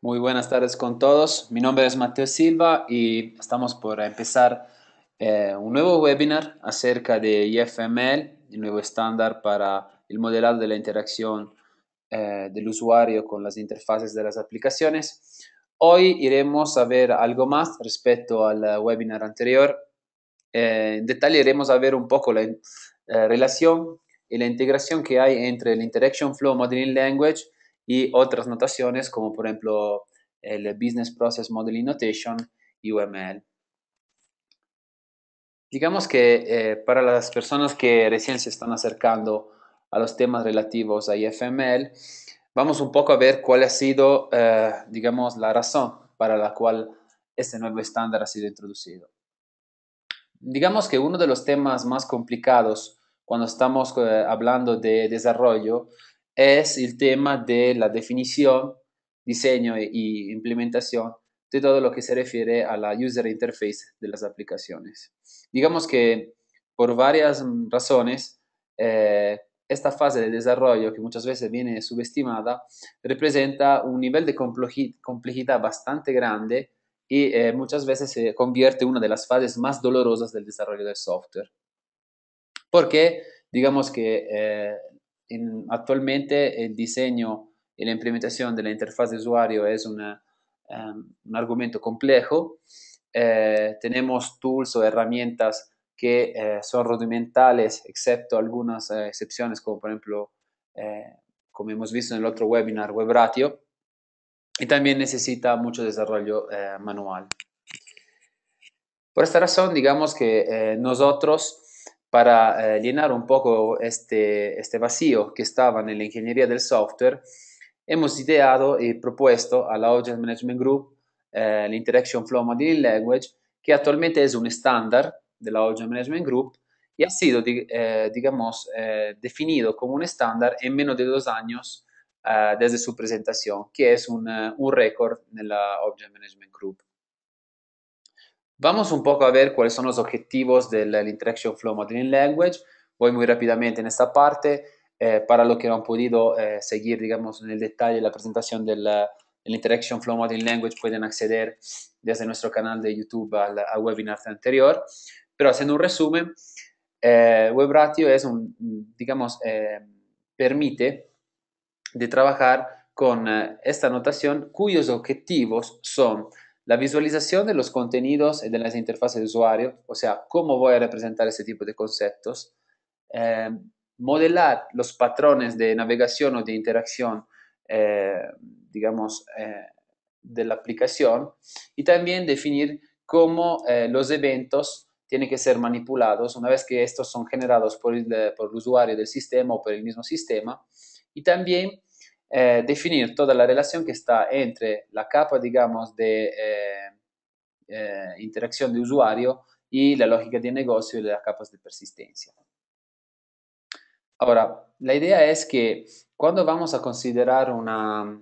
Muy buenas tardes con todos. Mi nombre es Mateo Silva y estamos por empezar eh, un nuevo webinar acerca de IFML, el nuevo estándar para el modelado de la interacción eh, del usuario con las interfaces de las aplicaciones. Hoy iremos a ver algo más respecto al webinar anterior. Eh, en detalle iremos a ver un poco la relación y la integración que hay entre el Interaction Flow Modeling Language y otras notaciones como por ejemplo el Business Process Modeling Notation UML. Digamos que eh, para las personas que recién se están acercando a los temas relativos a IFML, vamos un poco a ver cuál ha sido, eh, digamos, la razón para la cual este nuevo estándar ha sido introducido. Digamos que uno de los temas más complicados cuando estamos eh, hablando de desarrollo es el tema de la definición, diseño e, y implementación de todo lo que se refiere a la user interface de las aplicaciones. Digamos que por varias razones, eh, esta fase de desarrollo, que muchas veces viene subestimada, representa un nivel de complejidad bastante grande y eh, muchas veces se convierte en una de las fases más dolorosas del desarrollo del software. Porque digamos que eh, actualmente el diseño y la implementación de la interfaz de usuario es em, un argumento complejo. Eh, tenemos tools o herramientas que eh, son rudimentales, excepto algunas eh, excepciones, como por ejemplo, como hemos visto en el otro webinar, WebRatio, y también necesita mucho desarrollo manual. Por esta razón, digamos que nosotros para eh, llenar un poco este, este vacío que estaba en la ingeniería del software, hemos ideado y propuesto a la Object Management Group eh, Interaction Flow Modeling Language, que actualmente es un estándar de la Object Management Group y ha sido, eh, digamos, definido como un estándar en menos de dos años desde su presentación, que es un, un récord en la Object Management Group. Vamos un poco a ver cuáles son los objetivos del, Interaction Flow Modeling Language. Voy muy rápidamente en esta parte. Eh, para los que no han podido eh, seguir, digamos, en el detalle la presentación del, Interaction Flow Modeling Language, pueden acceder desde nuestro canal de YouTube al, webinar anterior. Pero haciendo un resumen, eh, WebRatio es un, digamos, permite de trabajar con esta notación cuyos objetivos son la visualización de los contenidos y de las interfaces de usuario, o sea, cómo voy a representar ese tipo de conceptos, eh, modelar los patrones de navegación o de interacción, eh, digamos, eh, de la aplicación y también definir cómo los eventos tienen que ser manipulados una vez que estos son generados por el, por el usuario del sistema o por el mismo sistema y también eh, definir toda la relación que está entre la capa, digamos, de eh, eh, interacción de usuario y la lógica de negocio y las capas de persistencia. Ahora, la idea es que cuando vamos a considerar una,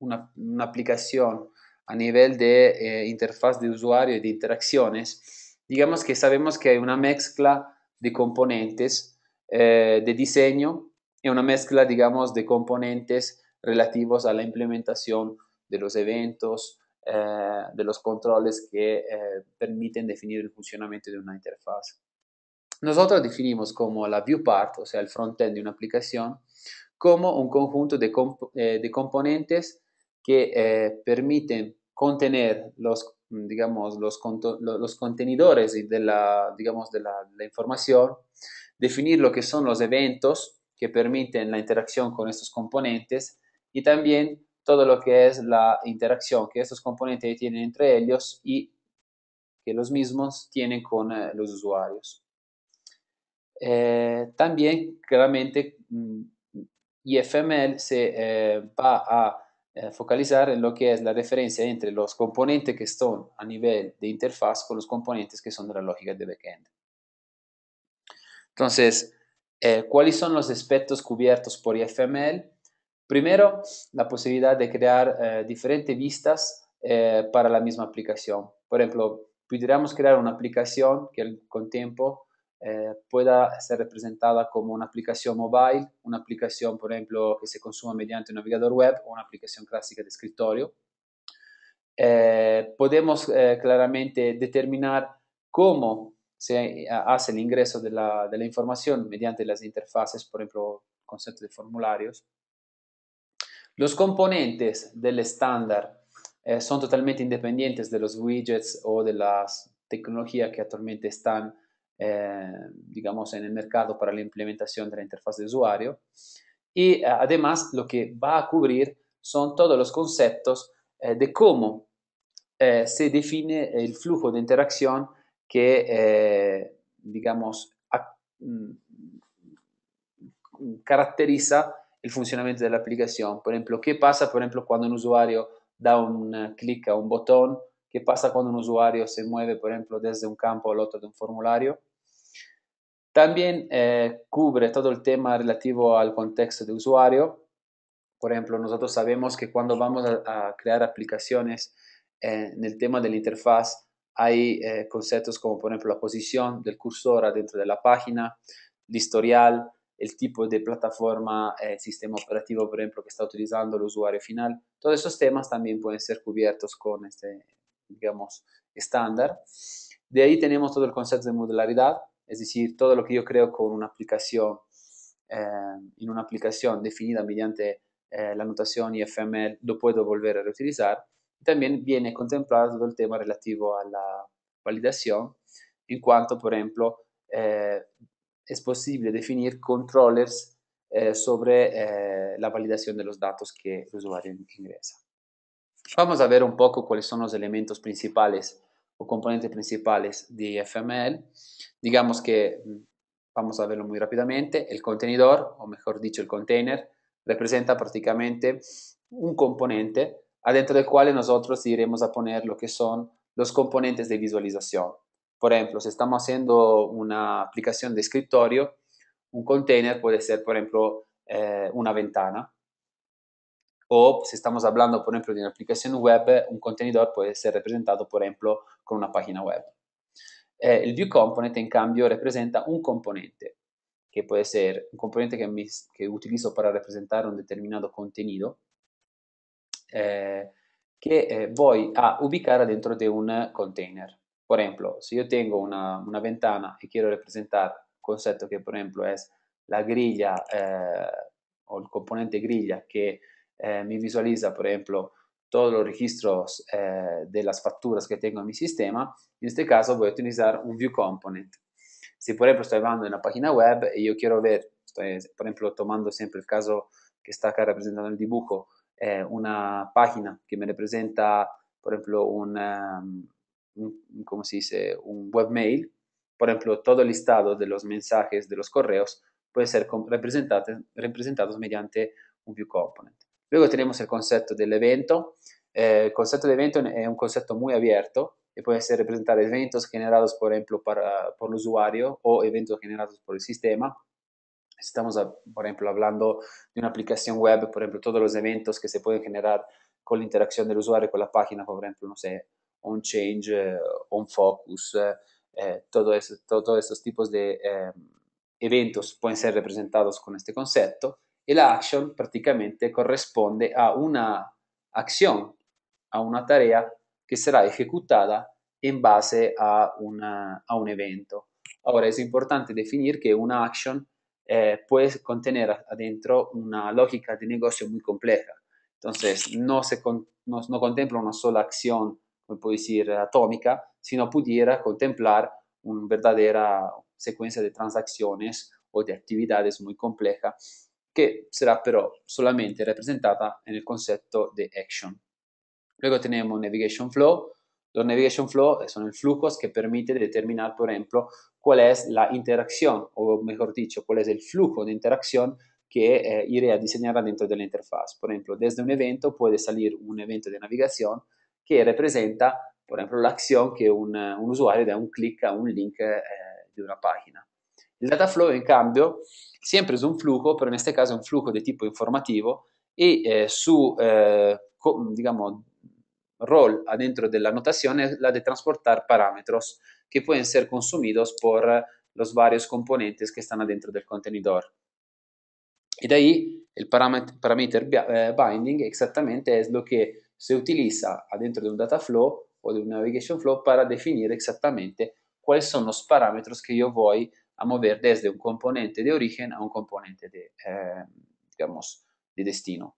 una, una aplicación a nivel de interfaz de usuario y de interacciones, digamos que sabemos que hay una mezcla de componentes de diseño es una mezcla, digamos, de componentes relativos a la implementación de los eventos, eh, de los controles que eh, permiten definir el funcionamiento de una interfaz. Nosotros definimos como la view part, o sea, el frontend de una aplicación, como un conjunto de, eh, de componentes que permiten contener los, digamos, los, los contenedores de, la, digamos, de la, la información, definir lo que son los eventos que permiten la interacción con estos componentes y también todo lo que es la interacción que estos componentes tienen entre ellos y que los mismos tienen con eh, los usuarios. Eh, también, claramente, mm, IFML se eh, va a focalizar en lo que es la referencia entre los componentes que están a nivel de interfaz con los componentes que son de la lógica de backend. Entonces, eh, ¿Cuáles son los aspectos cubiertos por IFML? Primero, la posibilidad de crear eh, diferentes vistas eh, para la misma aplicación. Por ejemplo, pudiéramos crear una aplicación que con tiempo eh, pueda ser representada como una aplicación mobile, una aplicación, por ejemplo, que se consuma mediante un navegador web o una aplicación clásica de escritorio. Eh, podemos eh, claramente determinar cómo se hace el ingreso de la, de la, información mediante las interfaces, por ejemplo, concepto de formularios. Los componentes del estándar son totalmente independientes de los widgets o de las tecnologías que actualmente están eh, digamos, en el mercado para la implementación de la interfaz de usuario. Y eh, además lo que va a cubrir son todos los conceptos eh, de cómo se define el flujo de interacción que, digamos, mm, caracteriza el funcionamiento de la aplicación. Por ejemplo, ¿qué pasa, por ejemplo, cuando un usuario da un clic a un botón? ¿Qué pasa cuando un usuario se mueve, por ejemplo, desde un campo al otro de un formulario? También eh, cubre todo el tema relativo al contexto de usuario. Por ejemplo, nosotros sabemos que cuando vamos a, crear aplicaciones eh, en el tema de la interfaz, hay eh, conceptos como por ejemplo la posición del cursor dentro de la página, el historial, el tipo de plataforma, el sistema operativo, por ejemplo, que está utilizando el usuario final. Todos esos temas también pueden ser cubiertos con este, digamos, estándar. De ahí tenemos todo el concepto de modularidad, es decir, todo lo que yo creo con una aplicación, eh, en una aplicación definida mediante eh, la notación IFML, lo puedo volver a reutilizar. También viene contemplado el tema relativo a la validación, en cuanto, por ejemplo, eh, es posible definir controllers sobre la validación de los datos que el usuario ingresa. Vamos a ver un poco cuáles son los elementos principales o componentes principales de IFML. Digamos que, mm, vamos a verlo muy rápidamente, el contenedor, o mejor dicho, el container, representa prácticamente un componente adentro del cual nosotros iremos a poner lo que son los componentes de visualización. Por ejemplo, si estamos haciendo una aplicación de escritorio, un container puede ser, por ejemplo, eh, una ventana. O si estamos hablando, por ejemplo, de una aplicación web, un contenedor puede ser representado, por ejemplo, con una página web. Eh, el view component, en cambio, representa un componente, que puede ser un componente que, que utilizo para representar un determinado contenido, eh, que eh, voy a ubicar dentro de un container. Por ejemplo, si yo tengo una, una ventana y quiero representar un concepto que, por ejemplo, es la grilla o el componente grilla que me visualiza, por ejemplo, todos los registros eh, de las facturas tengo en mi sistema, en este caso voy a utilizar un view component. Si por ejemplo estoy hablando de una página web y yo quiero ver, por ejemplo tomando siempre el caso que está acá representando el dibujo, eh, una página que me representa, por ejemplo, una, un, ¿cómo se dice? un webmail, por ejemplo, todo el listado de los mensajes de los correos puede ser representados, representados mediante un view component. Luego tenemos el concepto del evento. Eh, el concepto de evento es un concepto muy abierto y puede ser representar eventos generados, por ejemplo, para, por el usuario o eventos generados por el sistema. Estamos, por ejemplo, hablando de una aplicación web, por ejemplo, todos los eventos que se pueden generar con la interacción del usuario con la página, por ejemplo, no sé, on change, eh, on focus, eh, todo eso, todos estos tipos de eventos pueden ser representados con este concepto y la action prácticamente corresponde a una acción, a una tarea que será ejecutada en base a, una, a un evento. Ahora es importante definir que una action eh, puede contener adentro una lógica de negocio muy compleja. Entonces, no, se no, no contempla una sola acción, como puedo decir, atómica, sino pudiera contemplar una verdadera secuencia de transacciones o de actividades muy complejas que será pero solamente representada en el concepto de action. Luego tenemos Navigation Flow. Los Navigation Flow son el flujos que permite determinar, por ejemplo, cuál es la interacción, o mejor dicho, cuál es el flujo de interacción que eh, iré a diseñar dentro de la interfaz. Por ejemplo, desde un evento puede salir un evento de navegación que representa, por ejemplo, la acción que un, un usuario da un clic a un link eh, de una página. El data flow, en cambio, siempre es un flujo, pero en este caso es un flujo de tipo informativo y eh, su, eh, digamos, rol adentro de la notación es la de transportar parámetros que pueden ser consumidos por los varios componentes que están adentro del contenedor. Y de ahí el parámetro eh, binding exactamente es lo que se utiliza adentro de un data flow o de un navigation flow para definir exactamente cuáles son los parámetros que yo voy a mover desde un componente de origen a un componente de, eh, digamos, de destino.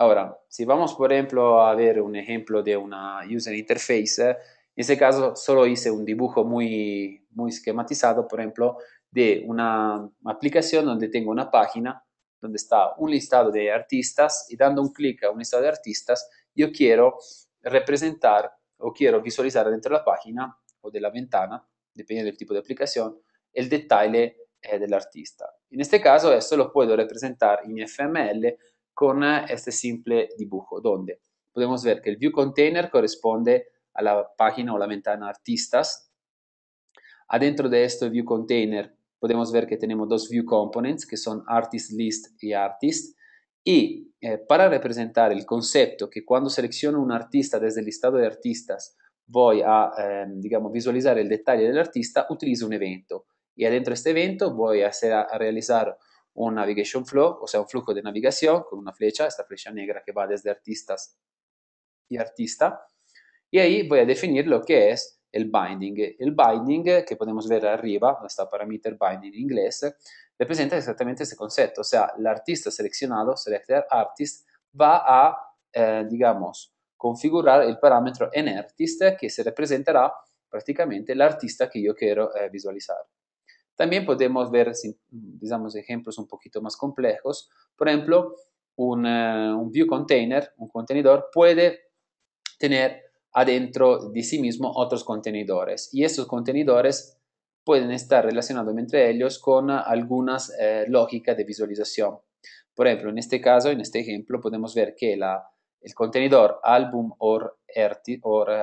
Ahora, si vamos, por ejemplo, a ver un ejemplo de una user interface, en este caso solo hice un dibujo muy, muy esquematizado, por ejemplo, de una aplicación donde tengo una página donde está un listado de artistas y dando un clic a un listado de artistas, yo quiero representar o quiero visualizar dentro de la página o de la ventana, dependiendo del tipo de aplicación, el detalle eh, del artista. En este caso, esto lo puedo representar en FML con este simple dibujo, donde podemos ver que el view container corresponde a la página o la ventana artistas. Adentro de este view container podemos ver que tenemos dos view components, que son artist list y artist. Y eh, para representar el concepto que cuando selecciono un artista desde el listado de artistas voy a, eh, digamos, visualizar el detalle del artista, utilizo un evento. Y adentro de este evento voy a, hacer, a realizar un navigation flow, o sea, un flujo de navegación con una flecha, esta flecha negra que va desde artistas y artista. Y ahí voy a definir lo que es el binding. El binding, que podemos ver arriba, donde está parameter binding en inglés, representa exactamente este concepto, o sea, el artista seleccionado, selected artist, va a, eh, digamos, configurar el parámetro en artist que se representará prácticamente el artista que yo quiero eh, visualizar. También podemos ver, digamos, ejemplos un poquito más complejos. Por ejemplo, un, eh, un view container, un contenedor, puede tener adentro de sí mismo otros contenedores y estos contenedores pueden estar relacionados entre ellos con algunas eh, lógicas de visualización. Por ejemplo, en este caso, en este ejemplo, podemos ver que la, el contenedor album or,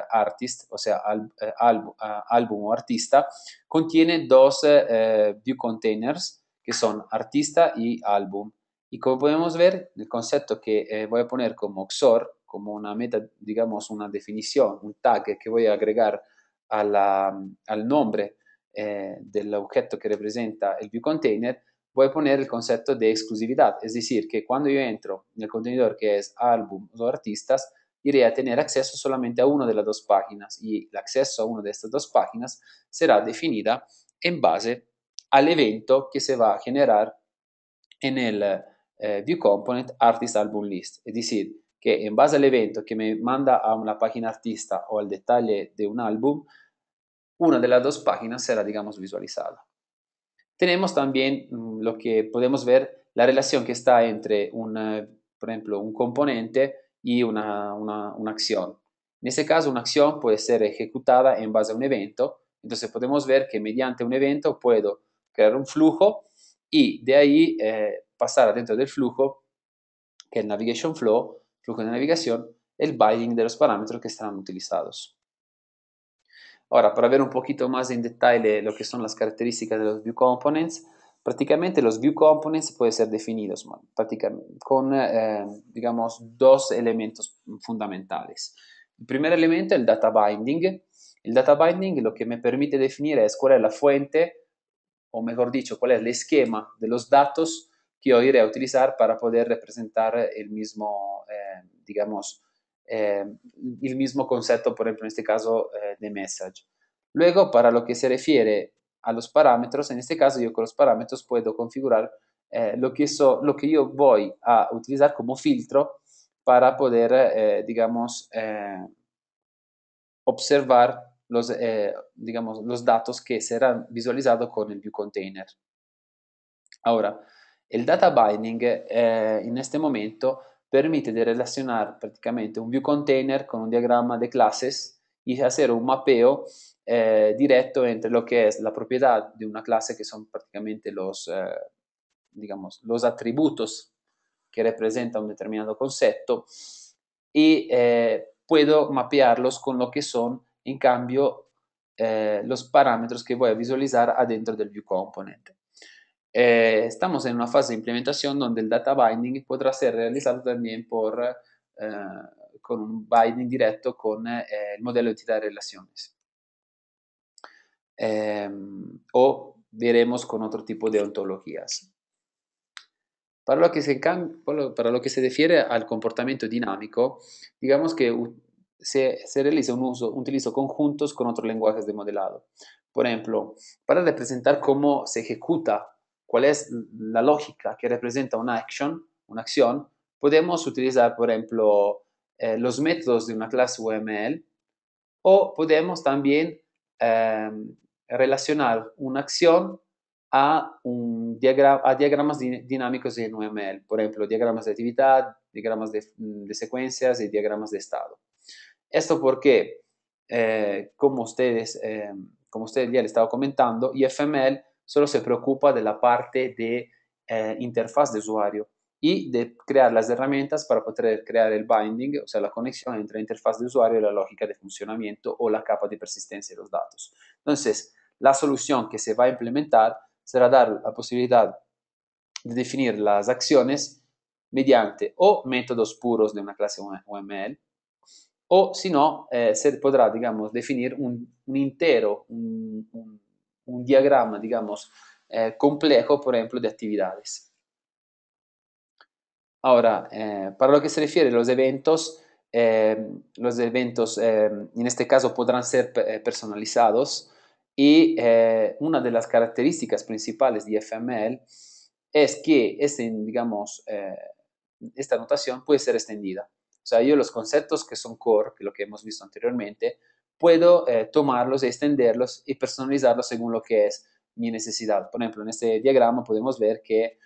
artist, o sea, eh, álbum o artista, contiene dos eh, view containers que son artista y álbum. Y como podemos ver, el concepto que eh, voy a poner como XOR, como una meta, digamos, una definición, un tag que voy a agregar al nombre del objeto que representa el view container, voy a poner el concepto de exclusividad, es decir, que cuando yo entro en el contenedor que es álbum o artistas, iré a tener acceso solamente a una de las dos páginas y el acceso a una de estas dos páginas será definida en base al evento que se va a generar en el eh, view component artist album list, es decir, que en base al evento que me manda a una página artista o al detalle de un álbum, una de las dos páginas será, digamos, visualizada. Tenemos también mm, lo que podemos ver, la relación que está entre, una, por ejemplo, un componente y una, una, acción. En este caso, una acción puede ser ejecutada en base a un evento. Entonces, podemos ver que mediante un evento puedo crear un flujo y de ahí eh, pasar dentro del flujo, que es el navigation flow, flujo de navegación, el binding de los parámetros que están utilizados. Ahora, para ver un poquito más en detalle lo que son las características de los view components, prácticamente los view components pueden ser definidos con, eh, digamos, dos elementos fundamentales. El primer elemento es el data binding. El data binding lo que me permite definir es cuál es la fuente, o mejor dicho, cuál es el esquema de los datos que yo iré a utilizar para poder representar el mismo, eh, digamos, eh, el mismo concepto, por ejemplo, en este caso eh, de message. Luego, para lo que se refiere a los parámetros, en este caso yo con los parámetros puedo configurar eh, lo, que yo voy a utilizar como filtro para poder, digamos, observar los, digamos, los datos que serán visualizados con el view container. Ahora, el data binding en este momento permite de relacionar prácticamente un view container con un diagrama de clases y hacer un mapeo eh, directo entre lo que es la propiedad de una clase, que son prácticamente los, eh, digamos, los atributos que representan un determinado concepto, y eh, puedo mapearlos con lo que son, en cambio, los parámetros que voy a visualizar adentro del view component. Eh, estamos en una fase de implementación donde el data binding podrá ser realizado también por, eh, con un binding directo con eh, el modelo de entidad de relaciones. Em, o veremos con otro tipo de ontologías. Para lo, que se, para lo que se refiere al comportamiento dinámico, digamos que se, se, realiza un uso, un utilizo conjuntos con otros lenguajes de modelado. Por ejemplo, para representar cómo se ejecuta, cuál es la lógica que representa una action, una acción, podemos utilizar, por ejemplo, eh, los métodos de una clase UML o podemos también eh, relacionar una acción a, un a diagramas dinámicos en UML, por ejemplo, diagramas de actividad, diagramas de, secuencias y diagramas de estado. Esto porque, eh, como, ustedes, eh, como ustedes ya le estaba comentando, IFML solo se preocupa de la parte de eh, interfaz de usuario y de crear las herramientas para poder crear el binding, o sea, la conexión entre la interfaz de usuario y la lógica de funcionamiento o la capa de persistencia de los datos. Entonces, la solución que se va a implementar será dar la posibilidad de definir las acciones mediante o métodos puros de una clase UML, o si no, eh, se podrá, digamos, definir un, un entero, un, diagrama, digamos, eh, complejo, por ejemplo, de actividades. Ahora, eh, para lo que se refiere a los eventos, eh, los eventos eh, en este caso podrán ser eh, personalizados y eh, una de las características principales de FML es que este, digamos, esta notación puede ser extendida. O sea, yo los conceptos que son core, que lo que hemos visto anteriormente, puedo eh, tomarlos, extenderlos y personalizarlos según lo que es mi necesidad. Por ejemplo, en este diagrama podemos ver que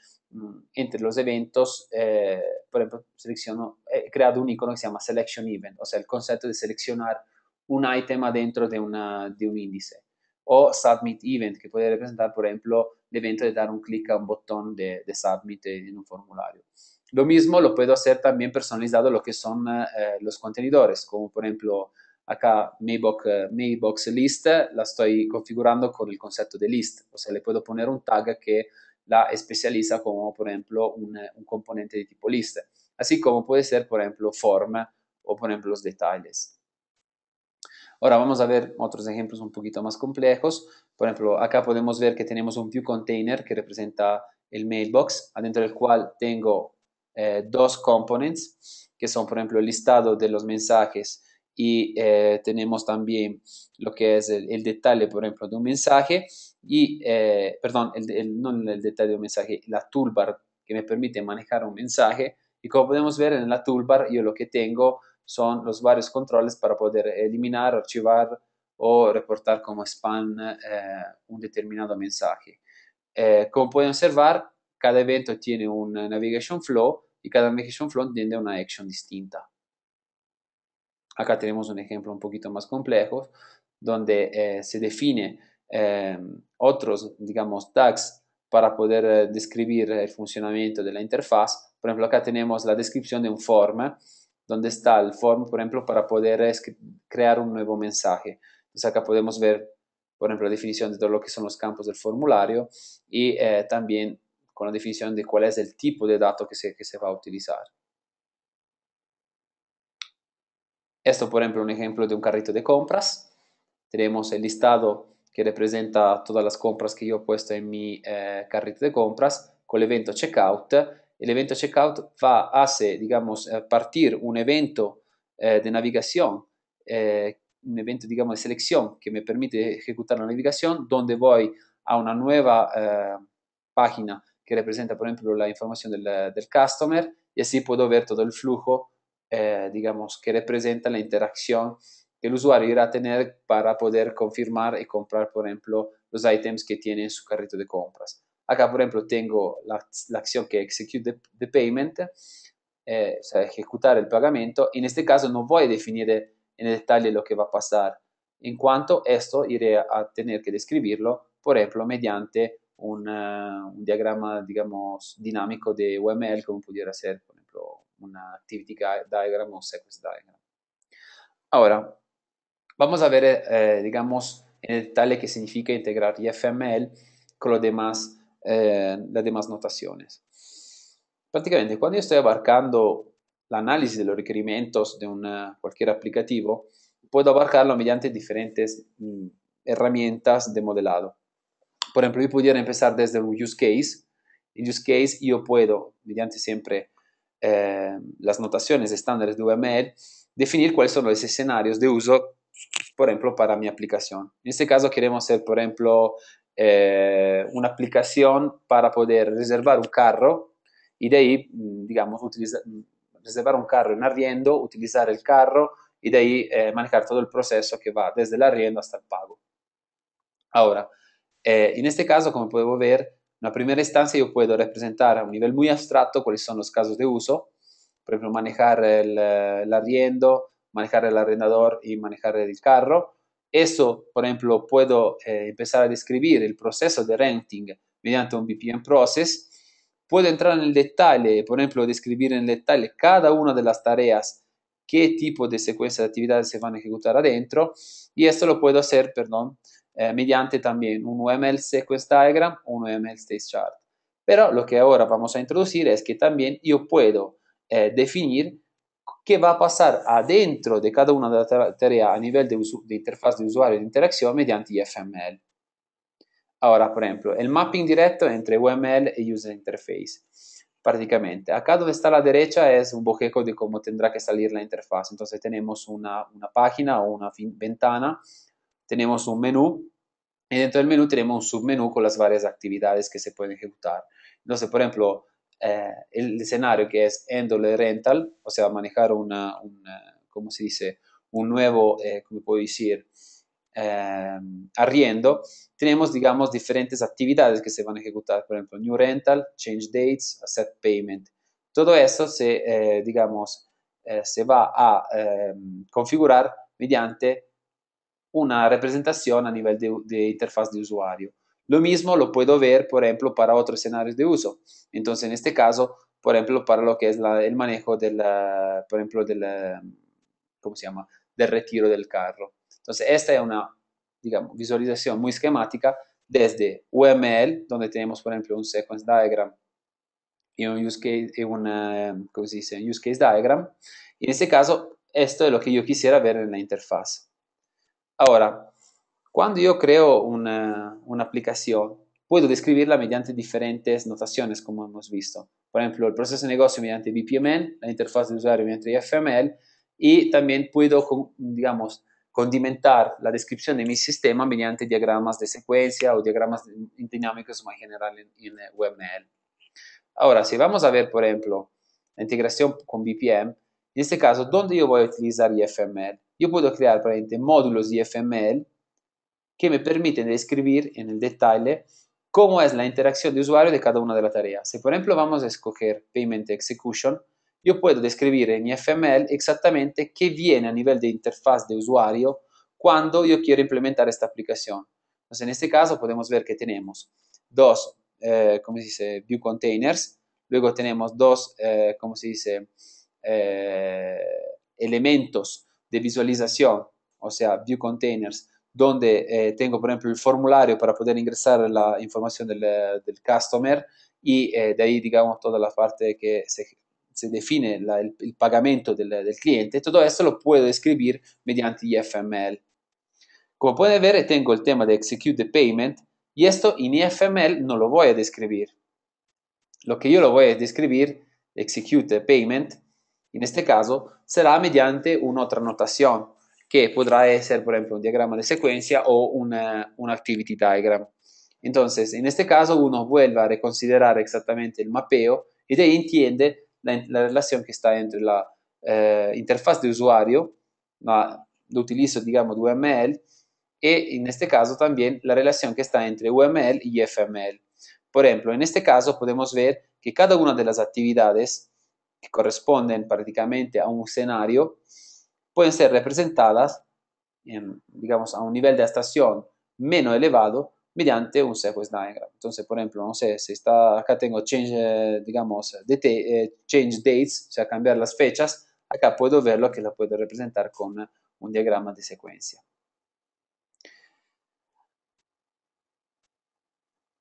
entre los eventos, eh, por ejemplo, selecciono, he creado un icono que se llama Selection Event, o sea, el concepto de seleccionar un ítem dentro de, una, de un índice o Submit Event, que puede representar, por ejemplo, el evento de dar un clic a un botón de, de Submit en un formulario. Lo mismo lo puedo hacer también personalizado lo que son eh, los contenedores, como por ejemplo acá Mailbox, uh, Mailbox List, la estoy configurando con el concepto de list, o sea, le puedo poner un tag que la especializa como por ejemplo un, componente de tipo list, así como puede ser por ejemplo form o por ejemplo los detalles. Ahora vamos a ver otros ejemplos un poquito más complejos. Por ejemplo, acá podemos ver que tenemos un view container que representa el mailbox, adentro del cual tengo eh, dos components, que son, por ejemplo, el listado de los mensajes y eh, tenemos también lo que es el, detalle, por ejemplo, de un mensaje y, eh, perdón, el, el, no el detalle de un mensaje, la toolbar que me permite manejar un mensaje. Y como podemos ver en la toolbar, yo lo que tengo son los varios controles para poder eliminar, archivar o reportar como spam eh, un determinado mensaje. Eh, como pueden observar, cada evento tiene un navigation flow y cada navigation flow tiene una action distinta. Acá tenemos un ejemplo un poquito más complejo, donde eh, se define eh, otros, digamos, tags para poder eh, describir el funcionamiento de la interfaz. Por ejemplo, acá tenemos la descripción de un form, donde está el form, por ejemplo, para poder crear un nuevo mensaje. Entonces acá podemos ver, por ejemplo, la definición de todo lo que son los campos del formulario y eh, también con la definición de cuál es el tipo de dato que se, que se va a utilizar. Esto, por ejemplo, un ejemplo de un carrito de compras. Tenemos el listado que representa todas las compras que yo he puesto en mi eh, carrito de compras con el evento checkout. El evento checkout va, hace, digamos, eh, partir un evento eh, de navegación, eh, un evento, digamos, de selección que me permite ejecutar la navegación, donde voy a una nueva eh, página que representa, por ejemplo, la información del, del, customer y así puedo ver todo el flujo, eh, digamos, que representa la interacción que el usuario irá a tener para poder confirmar y comprar, por ejemplo, los ítems que tiene en su carrito de compras. Acá, por ejemplo, tengo la, la acción que execute the, the payment, eh, o sea, ejecutar el pagamento. En este caso no voy a definir en detalle lo que va a pasar, en cuanto esto iré a tener que describirlo, por ejemplo, mediante un, uh, un diagrama, digamos, dinámico de UML, como pudiera ser, por ejemplo, una activity diagram o sequence diagram. Ahora, vamos a ver, eh, digamos, en detalle qué significa integrar IFML con los demás eh, las demás notaciones. Prácticamente, cuando yo estoy abarcando el análisis de los requerimientos de una, cualquier aplicativo, puedo abarcarlo mediante diferentes mm, herramientas de modelado. por ejemplo, yo pudiera empezar desde un use case. En use case yo puedo, mediante siempre eh, las notaciones estándares de UML, definir cuáles son los escenarios de uso, por ejemplo, para mi aplicación. En este caso queremos hacer, por ejemplo, eh, una aplicación para poder reservar un carro y de ahí, mm, digamos, utilizar, reservar un carro en arriendo, utilizar el carro y de ahí eh, manejar todo el proceso que va desde el arriendo hasta el pago. Ahora, eh, en este caso, como podemos ver, en la primera instancia yo puedo representar a un nivel muy abstracto cuáles son los casos de uso, por ejemplo, manejar el, eh, el arriendo, manejar el arrendador y manejar el carro. Eso, por ejemplo, puedo empezar a describir el proceso de renting mediante un BPM process Puedo entrar en el detalle, por ejemplo, describir en detalle cada una de las tareas, qué tipo de secuencia de actividades se van a ejecutar adentro, y esto lo puedo hacer, perdón, eh, mediante también un UML Sequence Diagram o un UML State Chart. Pero lo que ahora vamos a introducir es que también yo puedo eh, definir qué va a pasar adentro de cada una de las tareas a nivel de, interfaz de usuario de interacción mediante IFML. Ahora, por ejemplo, el mapping directo entre UML y User Interface. Prácticamente, acá donde está la derecha es un bojeco de cómo tendrá que salir la interfaz. Entonces tenemos una, página o una ventana, tenemos un menú y dentro del menú tenemos un submenú con las varias actividades que se pueden ejecutar. Entonces, por ejemplo, eh, el escenario que es Endole Rental, o sea, manejar una, ¿cómo se dice? Un nuevo, eh, ¿cómo puedo decir? eh, arriendo, tenemos, digamos, diferentes actividades que se van a ejecutar, por ejemplo, New Rental, Change Dates, Asset Payment. Todo eso se, eh, digamos, eh, se va a ehm, configurar mediante una representación a nivel de, de, interfaz de usuario. Lo mismo lo puedo ver, por ejemplo, para otros escenarios de uso. Entonces, en este caso, por ejemplo, para lo que es la, el manejo del, por ejemplo, del, ¿cómo se llama? Del retiro del carro. Entonces, esta es una, digamos, visualización muy esquemática desde UML, donde tenemos, por ejemplo, un sequence diagram y un use case, y una, ¿cómo se dice? Un use case diagram. Y en este caso, esto es lo que yo quisiera ver en la interfaz. Ahora, cuando yo creo una, una aplicación, puedo describirla mediante diferentes notaciones, como hemos visto. Por ejemplo, el proceso de negocio mediante BPMN, la interfaz de usuario mediante IFML, y también puedo, digamos, condimentar la descripción de mi sistema mediante diagramas de secuencia o diagramas dinámicos más general en, UML. Ahora, si vamos a ver, por ejemplo, la integración con BPM, en este caso, ¿dónde yo voy a utilizar IFML? Yo puedo crear, por ejemplo, módulos IFML que me permiten describir en el detalle cómo es la interacción de usuario de cada una de las tareas. Si, por ejemplo, vamos a escoger Payment Execution, yo puedo describir en FML exactamente qué viene a nivel de interfaz de usuario cuando yo quiero implementar esta aplicación. Entonces, en este caso podemos ver que tenemos dos, eh, ¿cómo se dice?, view containers, luego tenemos dos, eh, ¿cómo se dice?, eh, elementos de visualización, o sea, view containers, donde eh, tengo, por ejemplo, el formulario para poder ingresar la información del, del customer y de ahí, digamos, toda la parte que se se define el, pagamento del, del, cliente, todo esto lo puedo escribir mediante IFML. Como pueden ver, tengo el tema de Execute the Payment y esto en IFML no lo voy a describir. Lo que yo lo voy a describir, Execute the Payment, en este caso, será mediante una otra notación que podrá ser, por ejemplo, un diagrama de secuencia o una, una activity diagram. Entonces, en este caso, uno vuelve a reconsiderar exactamente el mapeo y de ahí entiende la, relación que está entre la eh, interfaz de usuario, la, el utilizo, digamos, de UML, y en este caso también la relación que está entre UML y FML. Por ejemplo, en este caso podemos ver que cada una de las actividades que corresponden prácticamente a un escenario pueden ser representadas, en, digamos, a un nivel de abstracción menos elevado mediante un sequence diagram. Entonces, por ejemplo, no sé, si está, acá tengo change, eh, digamos, eh, change dates, o sea, cambiar las fechas, acá puedo verlo que lo puedo representar con un diagrama de secuencia.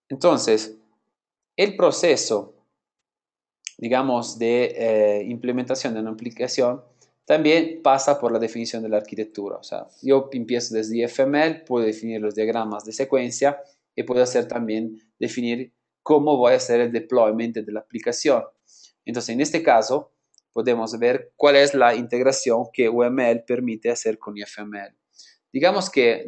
Entonces, el proceso, digamos, de eh, implementación de una aplicación también pasa por la definición de la arquitectura. O sea, yo empiezo desde FML, puedo definir los diagramas de secuencia y puedo hacer también definir cómo voy a hacer el deployment de la aplicación. Entonces, en este caso, podemos ver cuál es la integración que UML permite hacer con IFML. Digamos que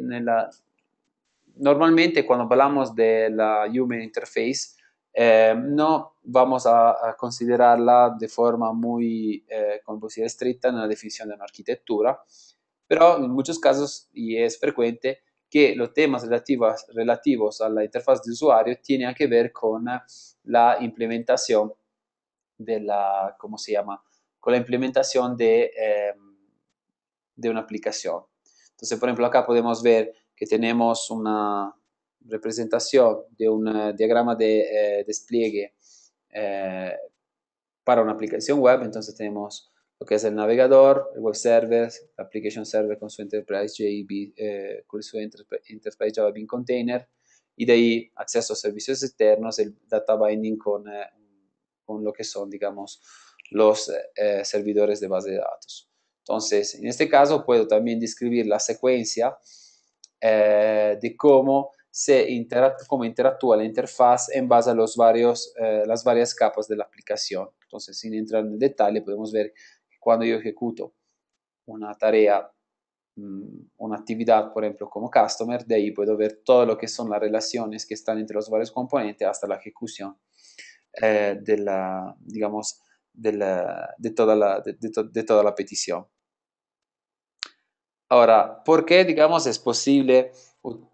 normalmente cuando hablamos de la Human Interface, eh, no vamos a, considerarla de forma muy, eh, como decir, estricta en la definición de una arquitectura, pero en muchos casos, y es frecuente, que los temas relativos, relativos a la interfaz de usuario tienen que ver con la implementación de la, ¿cómo se llama? Con la implementación de, eh, de una aplicación. Entonces, por ejemplo, acá podemos ver que tenemos una representación de un eh, diagrama de eh, despliegue eh, para una aplicación web. Entonces tenemos lo que es el navegador, el web server, la application server con su Enterprise, JB, con su Enterprise Java Bean Container y de ahí acceso a servicios externos, el data binding con, con lo que son, digamos, los servidores de base de datos. Entonces, en este caso puedo también describir la secuencia eh, de cómo, se cómo interactúa la interfaz en base a los varios, eh, las varias capas de la aplicación. Entonces, sin entrar en detalle, podemos ver que cuando yo ejecuto una tarea, mm, una actividad, por ejemplo, como customer, de ahí puedo ver todo lo que son las relaciones que están entre los varios componentes hasta la ejecución eh, de la, digamos, de, de, toda la, de toda la petición. Ahora, ¿por qué, digamos, es posible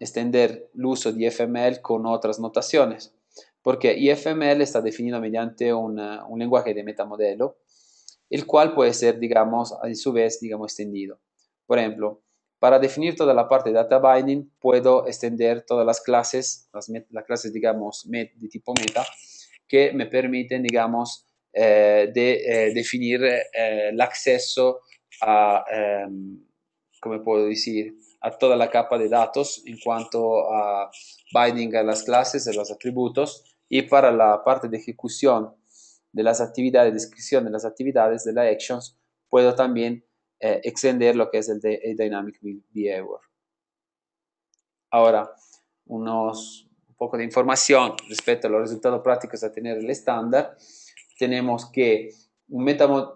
extender el uso de IFML con otras notaciones? Porque IFML está definido mediante un lenguaje de metamodelo, el cual puede ser, digamos, a su vez, digamos, extendido. Por ejemplo, para definir toda la parte de data binding, puedo extender todas las clases, las, clases, digamos, de tipo meta, que me permiten, digamos, eh, de eh, definir eh, el acceso a em, como puedo decir, a toda la capa de datos en cuanto a binding a las clases, a los atributos, y para la parte de ejecución de las actividades, descripción de las actividades de las actions, puedo también eh, extender lo que es el, de, Dynamic Behavior. Ahora, unos, un poco de información respecto a los resultados prácticos a tener el estándar. Tenemos que un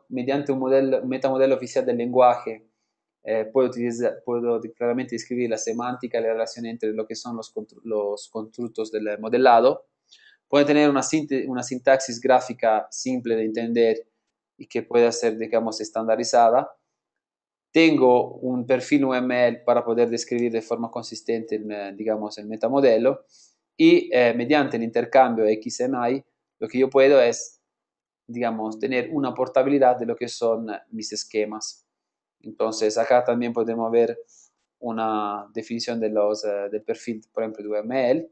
mediante un, modelo, un metamodelo oficial del lenguaje eh, puedo, puedo claramente describir la semántica, la relación entre lo que son los, constructos del modelado. Puede tener una, sintaxis gráfica simple de entender y que pueda ser, digamos, estandarizada. Tengo un perfil UML para poder describir de forma consistente, el, digamos, el metamodelo. Y eh, mediante el intercambio XMI, lo que yo puedo es, digamos, tener una portabilidad de lo que son mis esquemas. Entonces acá también podemos ver una definición de los, eh, del perfil, por ejemplo, de UML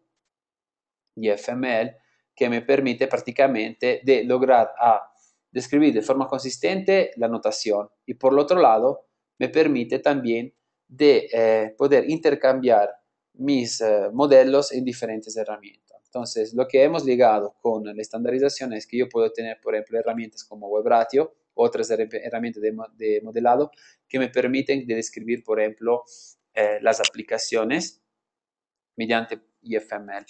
y FML, que me permite prácticamente de lograr a describir de forma consistente la notación y por el otro lado me permite también de eh, poder intercambiar mis eh, modelos en diferentes herramientas. Entonces, lo que hemos ligado con la estandarización es que yo puedo tener, por ejemplo, herramientas como WebRatio, otras herramientas de, modelado que me permiten describir, por ejemplo, eh, las aplicaciones mediante IFML.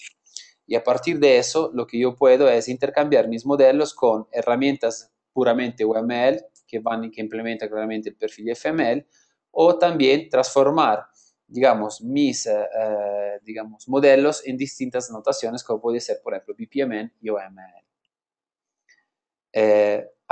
Y a partir de eso, lo que yo puedo es intercambiar mis modelos con herramientas puramente UML que van que implementan claramente el perfil IFML o también transformar digamos, mis eh, eh, digamos, modelos en distintas notaciones, como puede ser, por ejemplo, BPMN y OML.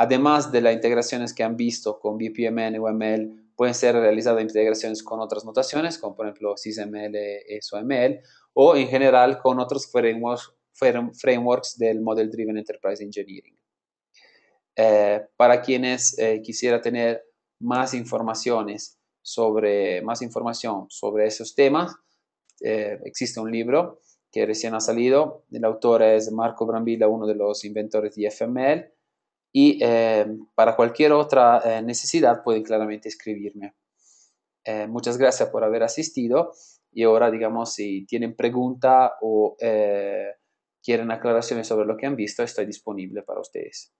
Además de las integraciones que han visto con BPMN o ML, pueden ser realizadas integraciones con otras notaciones, como por ejemplo SysML, SOML, o en general con otros frameworks, frameworks del Model Driven Enterprise Engineering. Eh, para quienes eh, quisiera tener más informaciones sobre, más información sobre esos temas, eh, existe un libro que recién ha salido. El autor es Marco Brambilla, uno de los inventores de FML y eh, para cualquier otra eh, necesidad pueden claramente escribirme. Eh, muchas gracias por haber asistido y ahora digamos si tienen pregunta o quieren aclaraciones sobre lo que han visto estoy disponible para ustedes.